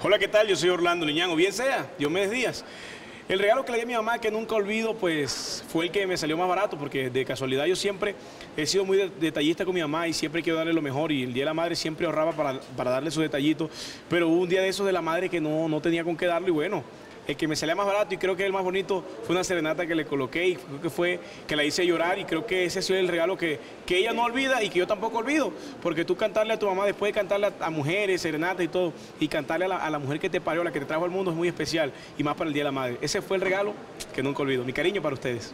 Hola, ¿qué tal? Yo soy Orlando Liñán, o bien sea, Diomedes Díaz. El regalo que le di a mi mamá, que nunca olvido, pues fue el que me salió más barato, porque de casualidad yo siempre he sido muy detallista con mi mamá y siempre quiero darle lo mejor. Y el día de la madre siempre ahorraba para, para darle sus detallitos. Pero hubo un día de esos de la madre que no, no tenía con qué darle y bueno, el que me salía más barato y creo que el más bonito fue una serenata que le coloqué y creo que fue que la hice llorar y creo que ese ha sido el regalo que, que ella no olvida y que yo tampoco olvido, porque tú cantarle a tu mamá después de cantarle a, mujeres, serenatas y todo, y cantarle a la, mujer que te parió, la que te trajo al mundo es muy especial y más para el Día de la Madre. Ese fue el regalo que nunca olvido. Mi cariño para ustedes.